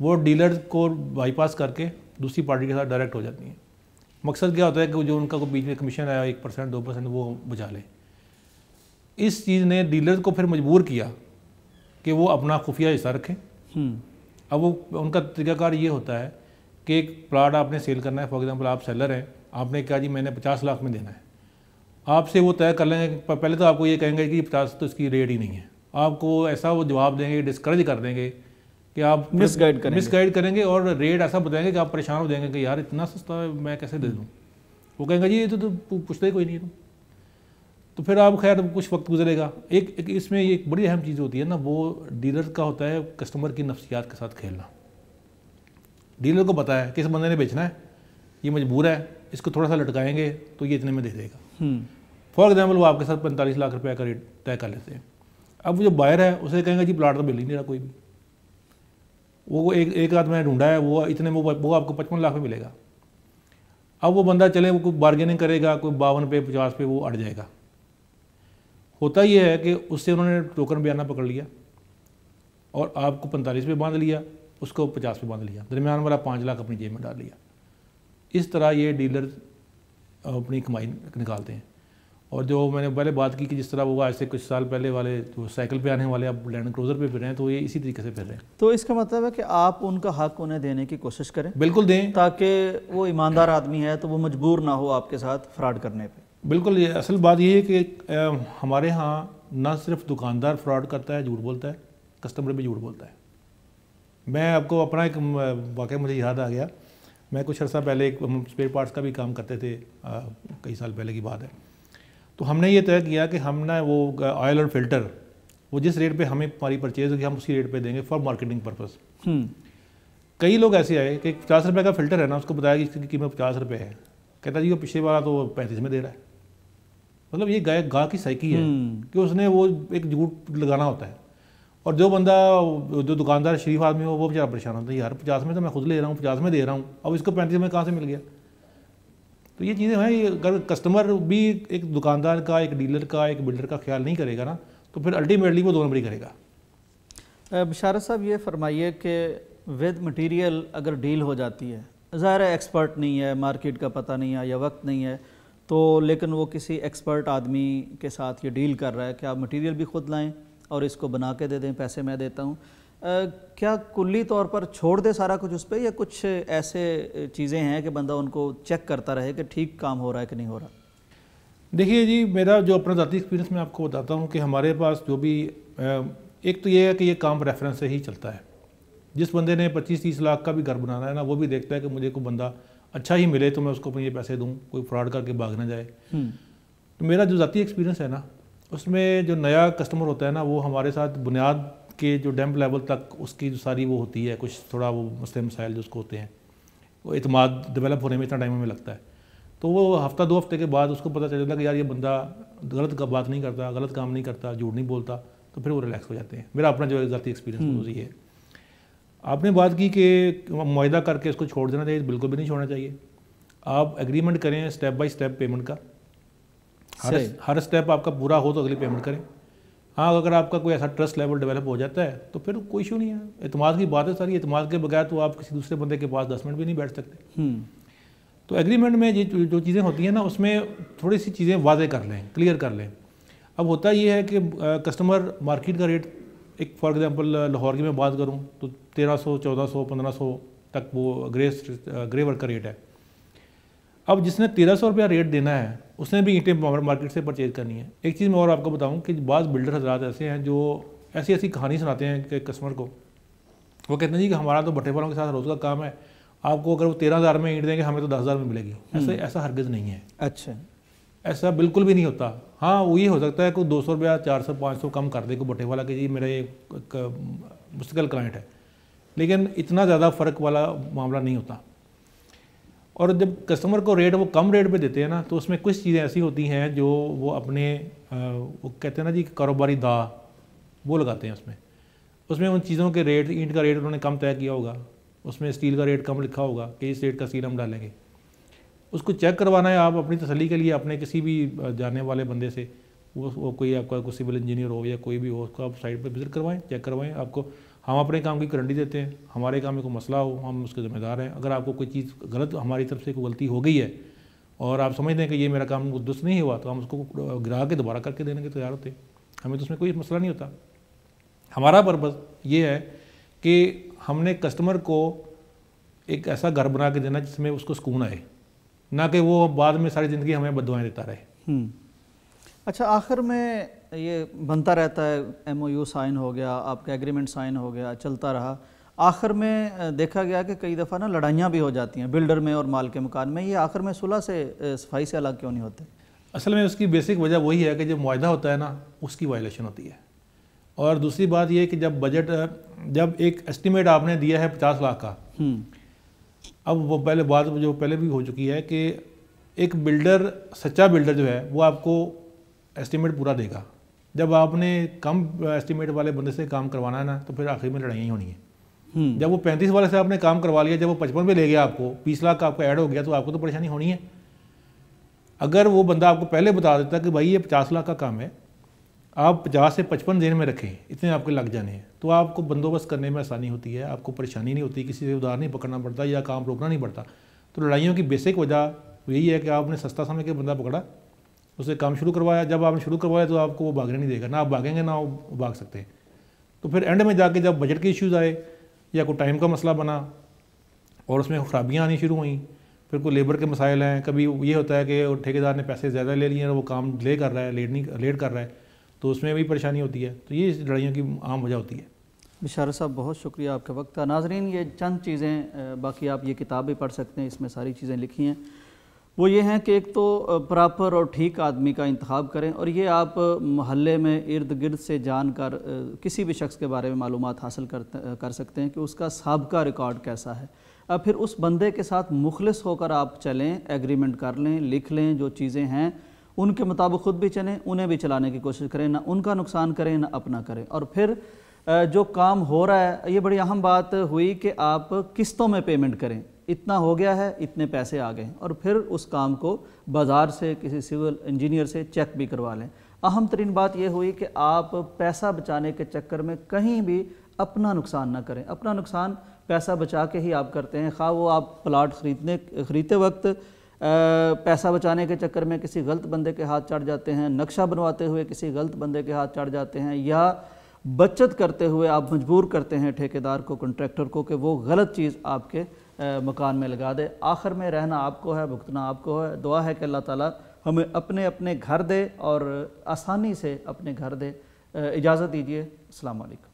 वो डीलर को बाईपास करके दूसरी पार्टी के साथ डायरेक्ट हो जाती हैं। मकसद क्या होता है कि जो उनका कोई बीच में कमीशन आया एक परसेंट दो परसेंट वो बचा लें। इस चीज़ ने डीलर को फिर मजबूर किया कि वो अपना खुफिया हिस्सा रखें। हम्म, अब वो उनका तरीकाकार ये होता है कि एक प्लाट आपने सेल करना है फॉर एग्जांपल आप सेलर हैं आपने कहा जी मैंने पचास लाख में देना है। आपसे वो तय कर लेंगे पहले तो आपको ये कहेंगे कि पचास तो इसकी रेट ही नहीं है। आपको ऐसा वो जवाब देंगे डिस्करेज कर देंगे कि आप Misguide करेंगे। मिसगाइड करेंगे और रेट ऐसा बताएँगे कि आप परेशान हो जाएँगे कि यार इतना सस्ता है, मैं कैसे दे दूँ? वो कहेंगे जी ये तो, तो पूछते ही कोई नहीं है तुम। तो फिर आप खैर कुछ वक्त गुजरेगा। एक, एक इसमें एक बड़ी अहम चीज़ होती है ना वो डीलर का होता है कस्टमर की नफ्सियात के साथ खेलना। डीलर को पता है किस बंदे ने बेचना है ये मजबूर है इसको थोड़ा सा लटकाएँगे तो ये इतने में दे देगा। हम्म, फॉर एग्ज़ाम्पल वो आपके साथ पैंतालीस लाख रुपए का रेट तय कर लेते हैं। अब वो जो बायर है, उसे कहेंगे, जी, प्लाट तो मिल ही नहीं रहा कोई भी। वो एक एक आध मैंने ढूंढा है, वो इतने वो वो आपको पचपन लाख में मिलेगा। अब वो बंदा चले, वो कोई बार्गेनिंग करेगा, कोई बावन पे, पचास पे, वो अट जाएगा। होता ये है कि उससे उन्होंने टोकन बयाना पकड़ लिया और आपको पैंतालीस पे बाँध लिया, उसको पचास पे बाँध लिया, दरमियान वाला पाँच लाख अपनी जेब में डाल लिया। इस तरह ये डीलर अपनी कमाई निकालते हैं। और जो मैंने पहले बात की कि जिस तरह वो आज से कुछ साल पहले वाले जो साइकिल पे आने वाले अब लैंड क्रूजर पे फिर रहे हैं तो ये इसी तरीके से फिर रहे हैं। तो इसका मतलब है कि आप उनका हक उन्हें देने की कोशिश करें। बिल्कुल दें। ताकि वो ईमानदार आदमी है तो वो मजबूर ना हो आपके साथ फ्रॉड करने पर बिल्कुल ये असल बात ये है कि हमारे यहाँ ना सिर्फ़ दुकानदार फ्रॉड करता है झूठ बोलता है कस्टमर भी झूठ बोलता है। मैं आपको अपना एक वाक़ मुझे याद आ गया। मैं कुछ अर्सा पहले एक स्पेयर पार्ट्स का भी काम करते थे कई साल पहले की बात है। तो हमने ये तय किया कि हम ना वो ऑयल और फ़िल्टर वो जिस रेट पे हमें हमारी परचेज होगी हम उसी रेट पे देंगे फॉर मार्केटिंग पर्पज़ कई लोग ऐसे आए कि पचास रुपये का फ़िल्टर है ना उसको बताया कि इसकी कीमत पचास रुपये है। कहता जी वो पिछले वाला तो पैंतीस में दे रहा है। मतलब ये गाय गा की साइकी है हम्म। कि उसने वो एक झूठ लगाना होता है। और जो बंदा जो दुकानदार शरीफ आदमी हो वो बेचारा परेशान होता है यार पचास में तो मैं खुद ले रहा हूँ पचास में दे रहा हूँ अब इसको पैंतीस में कहाँ से मिल गया? तो ये चीज़ें हैं अगर कस्टमर भी एक दुकानदार का, एक डीलर का, एक बिल्डर का ख्याल नहीं करेगा ना तो फिर अल्टीमेटली वो दो नंबरी करेगा। बशारत साहब ये फरमाइए कि विद मटेरियल अगर डील हो जाती है, ज़ाहिर है एक्सपर्ट नहीं है मार्केट का पता नहीं है या वक्त नहीं है तो लेकिन वो किसी एक्सपर्ट आदमी के साथ ये डील कर रहा है कि आप मटेरियल भी खुद लाएँ और इसको बना के दे दें, पैसे मैं देता हूँ। क्या कुल्ली तौर पर छोड़ दे सारा कुछ उस पर या कुछ ऐसे चीज़ें हैं कि बंदा उनको चेक करता रहे कि ठीक काम हो रहा है कि नहीं हो रहा? देखिए जी मेरा जो अपना ज़ाती एक्सपीरियंस मैं आपको बताता हूँ कि हमारे पास जो भी एक तो ये है कि ये काम रेफरेंस से ही चलता है। जिस बंदे ने 25-30 लाख का भी घर बनाना है ना वो भी देखता है कि मुझे कोई बंदा अच्छा ही मिले तो मैं उसको अपने ये पैसे दूँ कोई फ्रॉड करके भाग ना जाए। हम्म, तो मेरा जो ज़ाती एक्सपीरियंस है ना उसमें जो नया कस्टमर होता है ना वो हमारे साथ बुनियाद के जो डैम्प लेवल तक उसकी जो सारी वो होती है कुछ थोड़ा वो मसले मसाइल जो उसको होते हैं वो इतमाद डेवलप होने में इतना टाइम हमें लगता है। तो वो हफ़्ता दो हफ़्ते के बाद उसको पता चल जाता कि यार ये बंदा गलत का बात नहीं करता गलत काम नहीं करता झूठ नहीं बोलता तो फिर वो रिलैक्स हो जाते हैं। मेरा अपना जो ज़ाती एक्सपीरियंस वो ये है। आपने बात की कि मुआदा करके इसको छोड़ देना चाहिए बिल्कुल भी नहीं छोड़ना चाहिए। आप एग्रीमेंट करें स्टेप बाय स्टेप पेमेंट का। हर हर स्टेप आपका पूरा हो तो अगली पेमेंट करें। हाँ अगर आपका कोई ऐसा ट्रस्ट लेवल डेवलप हो जाता है तो फिर कोई इशू नहीं है। एतमाद की बात है सारी। एतमाद के बगैर तो आप किसी दूसरे बंदे के पास दस मिनट भी नहीं बैठ सकते। हम्म, तो एग्रीमेंट में ये जो जो चीज़ें होती हैं ना उसमें थोड़ी सी चीज़ें वादे कर लें क्लियर कर लें। अब होता ये है कि कस्टमर मार्केट का रेट एक फॉर एग्जांपल लाहौर की मैं बात करूँ तो तेरह सौ चौदह सौ पंद्रह सौ तक वो ग्रे ग्रे वर्क का रेट है। अब जिसने तेरह सौ रुपया रेट देना है उसने भी ईंटें मार्केट से परचेज करनी है। एक चीज़ मैं और आपको बताऊँ कि बाज़ बिल्डर हजरात ऐसे हैं जो ऐसी ऐसी कहानी सुनाते हैं कि कस्टमर को। वो कहते हैं जी कि हमारा तो भट्टे वालों के साथ रोज़ का काम है आपको अगर वो तेरह हज़ार में ईंट देंगे हमें तो दस हज़ार में मिलेगी। ऐसा ऐसा हरगिज़ नहीं है। अच्छा। ऐसा बिल्कुल भी नहीं होता। हाँ वो ये हो सकता है कोई दो सौ रुपया चार सौ पाँच सौ कम कर दे कोई बटे वाला कि जी मेरा ये एक, मुस्तकिल क्लाइंट है। लेकिन इतना ज़्यादा फ़र्क वाला मामला नहीं होता। और जब कस्टमर को रेट वो कम रेट पे देते हैं ना तो उसमें कुछ चीज़ें ऐसी होती हैं जो वो अपने वो कहते हैं ना जी कारोबारी दा वो लगाते हैं उसमें। उसमें उन चीज़ों के रेट ईंट का रेट उन्होंने कम तय किया होगा। उसमें स्टील का रेट कम लिखा होगा कि इस रेट का स्टील हम डालेंगे। उसको चेक करवाना है आप अपनी तसली के लिए अपने किसी भी जाने वाले बंदे से। वो, वो कोई आपका कोई सिविल इंजीनियर हो या कोई भी हो उसको आप साइड पर विज़िट करवाएँ चेक करवाएँ। आपको हम अपने काम की गारंटी देते हैं, हमारे काम में कोई मसला हो, हम उसके ज़िम्मेदार हैं। अगर आपको कोई चीज़ गलत, हमारी तरफ़ से कोई गलती हो गई है और आप समझते हैं कि ये मेरा काम दुरुस्त नहीं हुआ तो हम उसको गिरा के दोबारा करके देने के तैयार होते हैं। हमें तो उसमें कोई मसला नहीं होता। हमारा पर्पज़ ये है कि हमने कस्टमर को एक ऐसा घर बना के देना जिसमें उसको सुकून आए, ना कि वो बाद में सारी ज़िंदगी हमें बदवाएँ देता रहे। हम्म। अच्छा आखिर में ये बनता रहता है एमओयू साइन हो गया आपका एग्रीमेंट साइन हो गया चलता रहा। आखिर में देखा गया कि कई दफ़ा ना लड़ाइयाँ भी हो जाती हैं बिल्डर में और माल के मकान में। ये आखिर में सुलह से सफ़ाई से अलग क्यों नहीं होते? असल में उसकी बेसिक वजह वही है कि जब मुआदा होता है ना उसकी वायलेशन होती है। और दूसरी बात ये कि जब बजट जब एक एस्टिमेट आपने दिया है पचास लाख का हम्म, अब वो पहले बात जो पहले भी हो चुकी है कि एक बिल्डर सच्चा बिल्डर जो है वो आपको एस्टिमेट पूरा देगा। जब आपने कम एस्टिमेट वाले बंदे से काम करवाना है ना तो फिर आखिर में लड़ाइयाँ ही होनी है। हम्म, जब वो पैंतीस वाले से आपने काम करवा लिया जब वो पचपन पे ले गया आपको बीस लाख का आपका ऐड हो गया तो आपको तो परेशानी होनी है। अगर वो बंदा आपको पहले बता देता कि भाई ये पचास लाख का काम है आप पचास से पचपन दिन में रखें इतने आपके लग जाने हैं तो आपको बंदोबस्त करने में आसानी होती है आपको परेशानी नहीं होती किसी से उधार नहीं पकड़ना पड़ता या काम रोकना नहीं पड़ता। तो लड़ाइयों की बेसिक वजह यही है कि आपने सस्ता समय के बंदा पकड़ा उससे काम शुरू करवाया। जब आपने शुरू करवाया तो आपको वो भागने नहीं देगा। ना आप भागेंगे, ना वो भाग सकते हैं। तो फिर एंड में जाके जब बजट के इश्यूज़ आए या कोई टाइम का मसला बना और उसमें ख़राबियाँ आनी शुरू हुई, फिर कोई लेबर के मसाइल हैं, कभी ये होता है कि ठेकेदार ने पैसे ज़्यादा ले लिए और वो काम डिले कर रहा है लेट नहीं लेट कर रहा है तो उसमें भी परेशानी होती है। तो ये लड़ाइयों की आम वजह होती है। बिशार साहब, बहुत शुक्रिया आपके वक्त का। नाजरीन, ये चंद चीज़ें बाकी आप ये किताब भी पढ़ सकते हैं, इसमें सारी चीज़ें लिखी हैं। वो ये हैं कि एक तो प्रॉपर और ठीक आदमी का इंतखब करें और ये आप महल्ले में इर्द गिर्द से जानकर किसी भी शख्स के बारे में मालूम हासिल कर कर सकते हैं कि उसका सबका रिकॉर्ड कैसा है। अब फिर उस बंदे के साथ मुखलिस होकर आप चलें एग्रीमेंट कर लें, लिख लें जो चीज़ें हैं, उनके मुताबिक ख़ुद भी चलें, उन्हें भी चलाने की कोशिश करें, ना उनका नुकसान करें, ना अपना करें। और फिर जो काम हो रहा है, ये बड़ी अहम बात हुई कि आप किस्तों में पेमेंट करें। इतना हो गया है, इतने पैसे आ गए और फिर उस काम को बाज़ार से, किसी सिविल इंजीनियर से चेक भी करवा लें। अहम तरीन बात यह हुई कि आप पैसा बचाने के चक्कर में कहीं भी अपना नुकसान ना करें। अपना नुकसान पैसा बचा के ही आप करते हैं। खा वो आप प्लाट ख़रीदने, ख़रीदते वक्त पैसा बचाने के चक्कर में किसी गलत बंदे के हाथ चढ़ जाते हैं, नक्शा बनवाते हुए किसी गलत बंदे के हाथ चढ़ जाते हैं, या बचत करते हुए आप मजबूर करते हैं ठेकेदार को, कॉन्ट्रैक्टर को कि वो गलत चीज़ आपके मकान में लगा दे। आखिर में रहना आपको है, भुगतना आपको है। दुआ है कि अल्लाह ताला हमें अपने अपने घर दे और आसानी से अपने घर दे। इजाज़त दीजिए। अल्लाम